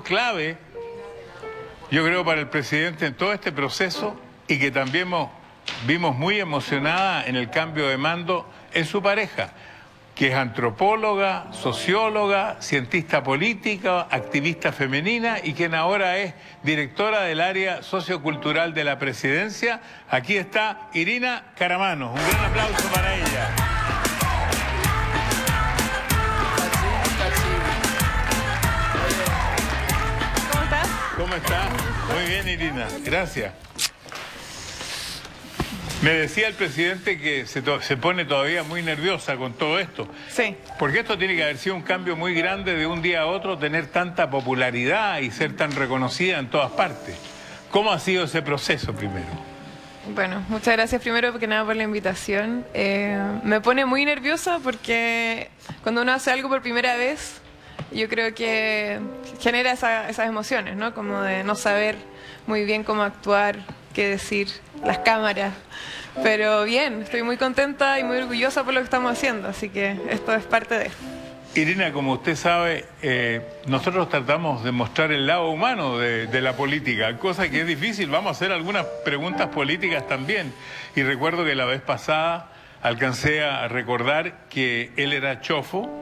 clave, yo creo, para el presidente en todo este proceso y que también vimos muy emocionada en el cambio de mando en su pareja, que es antropóloga, socióloga, cientista política, activista femenina y quien ahora es directora del área sociocultural de la presidencia. Aquí está Irina Caramanos. Un gran aplauso para ella. ¿Cómo estás? Muy bien, Irina. Gracias. Me decía el presidente que se, se, pone todavía muy nerviosa con todo esto. Sí. Porque esto tiene que haber sido un cambio muy grande de un día a otro, tener tanta popularidad y ser tan reconocida en todas partes. ¿Cómo ha sido ese proceso primero? Bueno, muchas gracias primero que nada por la invitación. Eh, me pone muy nerviosa porque cuando uno hace algo por primera vez, yo creo que genera esas emociones, ¿no? Como de no saber muy bien cómo actuar, qué decir, las cámaras. Pero bien, estoy muy contenta y muy orgullosa por lo que estamos haciendo, así que esto es parte de... Irina, como usted sabe, eh, nosotros tratamos de mostrar el lado humano de, de, la política, cosa que es difícil. Vamos a hacer algunas preguntas políticas también. Y recuerdo que la vez pasada alcancé a recordar que él era chofo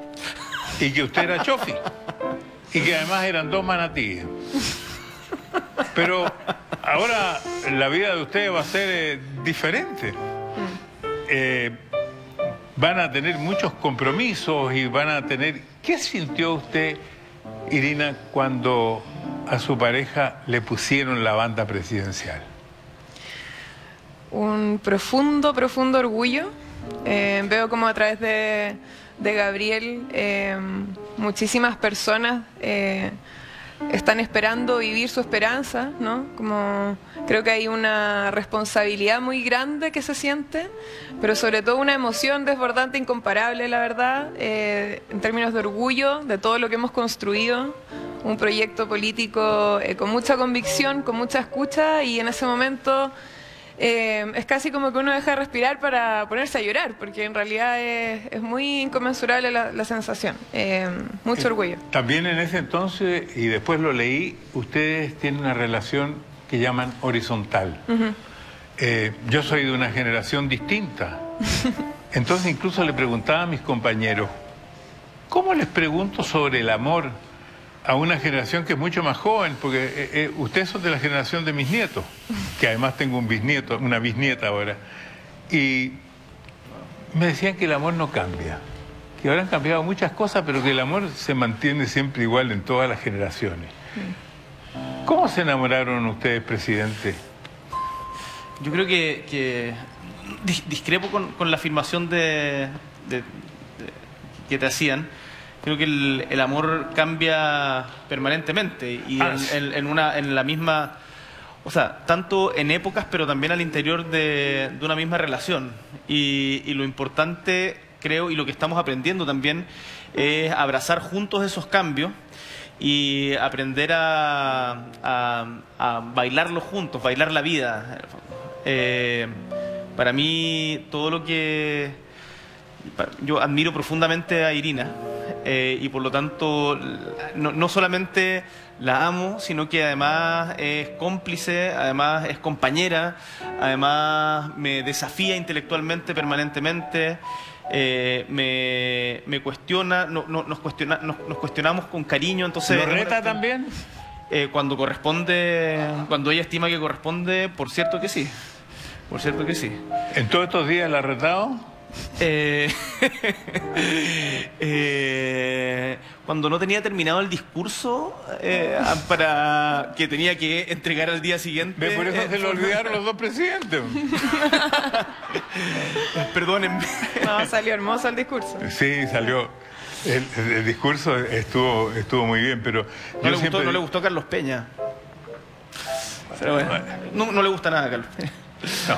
y que usted era chofi. Y que además eran dos manatíes. Pero ahora la vida de ustedes va a ser eh, diferente. Eh, van a tener muchos compromisos y van a tener... ¿Qué sintió usted, Irina, cuando a su pareja le pusieron la banda presidencial? Un profundo, profundo orgullo. Eh, veo como a través de, de Gabriel eh, muchísimas personas eh, están esperando vivir su esperanza, ¿no? Como creo que hay una responsabilidad muy grande que se siente, pero sobre todo una emoción desbordante, incomparable, la verdad, eh, en términos de orgullo de todo lo que hemos construido, un proyecto político con mucha convicción, con mucha escucha y en ese momento eh, es casi como que uno deja de respirar para ponerse a llorar, porque en realidad es, es muy inconmensurable la, la sensación. Eh, mucho orgullo. También en ese entonces, y después lo leí, ustedes tienen una relación que llaman horizontal. Uh -huh. eh, yo soy de una generación distinta. Entonces incluso le preguntaba a mis compañeros, ¿cómo les pregunto sobre el amor a una generación que es mucho más joven? Porque eh, eh, ustedes son de la generación de mis nietos, que además tengo un bisnieto, una bisnieta ahora. Y me decían que el amor no cambia, que ahora han cambiado muchas cosas, pero que el amor se mantiene siempre igual en todas las generaciones. ¿Cómo se enamoraron ustedes, presidente? Yo creo que, discrepo con, con, la afirmación de, que te hacían. Creo que el, el amor cambia permanentemente y ah, en, en, en, una, en la misma, o sea, tanto en épocas, pero también al interior de, de una misma relación. Y, y, lo importante, creo, y lo que estamos aprendiendo también, es abrazar juntos esos cambios y aprender a, a, a bailarlo juntos, bailar la vida. Eh, para mí, todo lo que... Yo admiro profundamente a Irina eh, y por lo tanto no, no, solamente la amo, sino que además es cómplice, además es compañera, además me desafía intelectualmente permanentemente. Eh, me, me, cuestiona, no, no, nos, cuestiona nos, nos, cuestionamos con cariño. Entonces, ¿Lo reta también? Eh, cuando corresponde, cuando ella estima que corresponde, por cierto que sí. Por cierto que sí. ¿En todos estos días la ha retado? Eh, eh, cuando no tenía terminado el discurso eh, para que tenía que entregar al día siguiente. Por eso se lo olvidaron los dos presidentes. Perdónenme. No, salió hermoso el discurso. Sí, salió. El, discurso estuvo, estuvo muy bien, pero. No, le, siempre... gustó, no le gustó a Carlos Peña. Pero bueno, no, no le gusta nada a Carlos Peña. No.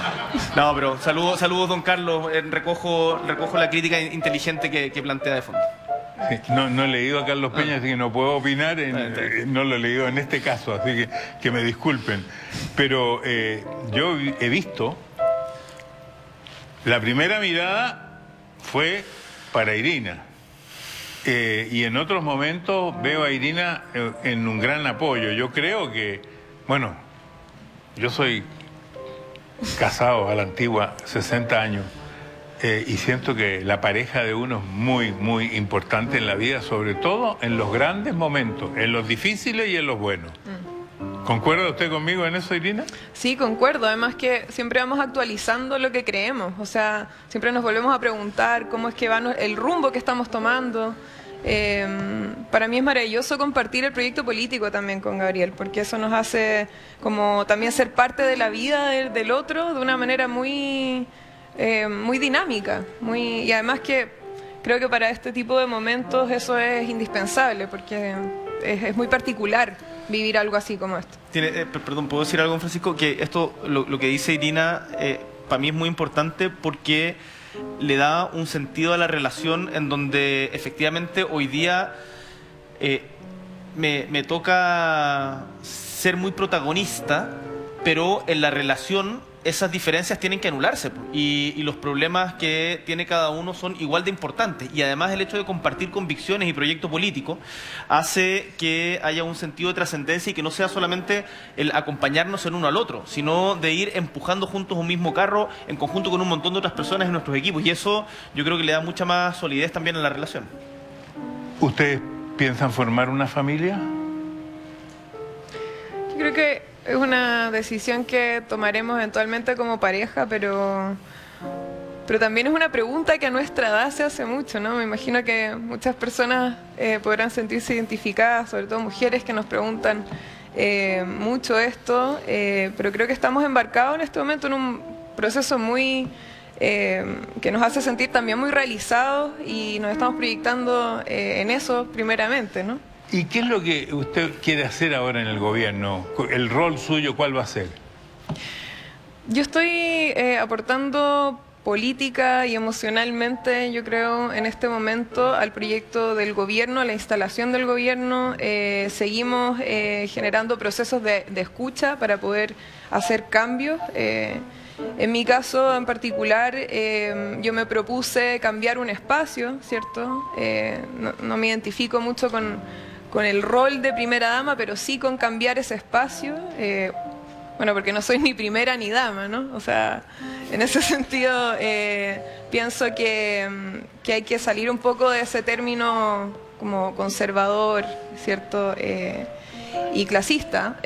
no, pero saludos, saludos, don Carlos. Eh, recojo, recojo la crítica inteligente que, que plantea de fondo. No, no, he leído a Carlos Peña, ah. así que no puedo opinar. En, eh, no lo he leído en este caso, así que que me disculpen. Pero eh, yo he visto. La primera mirada fue para Irina. eh, y en otros momentos veo a Irina en un gran apoyo. Yo creo que, bueno, yo soy casado a la antigua, 60 años, eh, y siento que la pareja de uno es muy, muy importante en la vida, sobre todo en los grandes momentos, en los difíciles y en los buenos. Mm. ¿Concuerda usted conmigo en eso, Irina? Sí, concuerdo. Además que siempre vamos actualizando lo que creemos. O sea, siempre nos volvemos a preguntar cómo es que va el rumbo que estamos tomando. Em, para mí es maravilloso compartir el proyecto político también con Gabriel, porque eso nos hace como también ser parte de la vida del, otro de una manera muy, em, muy dinámica. Muy, y además que creo que para este tipo de momentos eso es indispensable, porque es, muy particular vivir algo así como esto. Tiene, eh, perdón, ¿puedo decir algo, Francisco? Que esto, lo, lo que dice Irina, eh, para mí es muy importante porque le da un sentido a la relación en donde efectivamente hoy día eh, me, me toca ser muy protagonista, pero en la relación esas diferencias tienen que anularse y, los problemas que tiene cada uno son igual de importantes. Y además el hecho de compartir convicciones y proyectos políticos hace que haya un sentido de trascendencia y que no sea solamente el acompañarnos en uno al otro, sino de ir empujando juntos un mismo carro en conjunto con un montón de otras personas en nuestros equipos. Y eso yo creo que le da mucha más solidez también a la relación. ¿Ustedes piensan formar una familia? Yo creo que es una decisión que tomaremos eventualmente como pareja, pero, pero también es una pregunta que a nuestra edad se hace mucho, ¿no? Me imagino que muchas personas eh, podrán sentirse identificadas, sobre todo mujeres que nos preguntan eh, mucho esto, eh, pero creo que estamos embarcados en este momento en un proceso muy... que nos hace sentir también muy realizados y nos estamos proyectando en eso primeramente, ¿no? ¿Y qué es lo que usted quiere hacer ahora en el gobierno? ¿El rol suyo cuál va a ser? Yo estoy eh, aportando política y emocionalmente, yo creo, en este momento al proyecto del gobierno, a la instalación del gobierno. Eh, seguimos eh, generando procesos de, escucha para poder hacer cambios. en mi caso en particular, yo me propuse cambiar un espacio, ¿cierto? no me identifico mucho con con el rol de primera dama, pero sí con cambiar ese espacio. Eh, bueno, porque no soy ni primera ni dama, ¿no? O sea, en ese sentido eh, pienso que, mm, que, hay que salir un poco de ese término como conservador, ¿cierto? Eh, y clasista.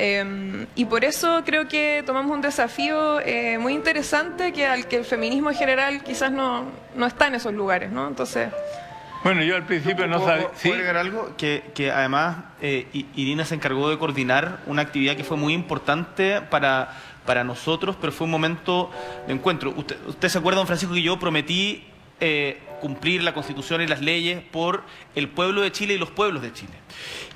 y por eso creo que tomamos un desafío muy interesante que al que el feminismo en general quizás no, no está en esos lugares, ¿no? Entonces... Bueno, yo al principio no sabía... ¿sí? agregar algo? Que, que además eh, Irina se encargó de coordinar una actividad que fue muy importante para, para nosotros, pero fue un momento de encuentro. Usted, usted se acuerda, don Francisco, que yo prometí eh, cumplir la Constitución y las leyes por el pueblo de Chile y los pueblos de Chile.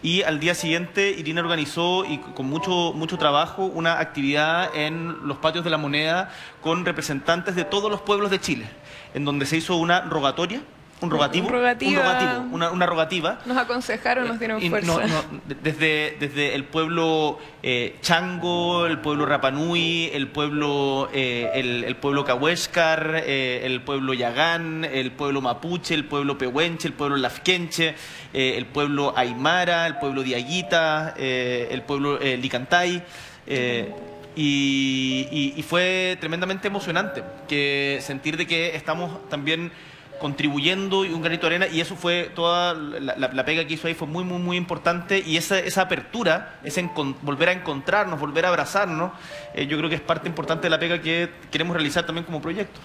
Y al día siguiente Irina organizó y con mucho, mucho trabajo una actividad en los patios de la moneda con representantes de todos los pueblos de Chile, en donde se hizo una rogatoria un rogativo, un rogativo una, rogativa. Nos aconsejaron, nos dieron fuerza. desde, desde el pueblo eh, Chango, el pueblo Rapanui, el pueblo eh, el, pueblo Cahuéscar, eh, el pueblo Yagán, el pueblo Mapuche, el pueblo Pehuenche, el pueblo Lafquenche, el pueblo Aymara, el pueblo Diaguita, el pueblo Licantay. Y, y, fue tremendamente emocionante que sentir de que estamos también contribuyendo y un granito de arena y eso fue toda la, pega que hizo ahí fue muy muy muy importante y esa, esa apertura, ese volver a encontrarnos, volver a abrazarnos, eh, yo creo que es parte importante de la pega que queremos realizar también como proyecto.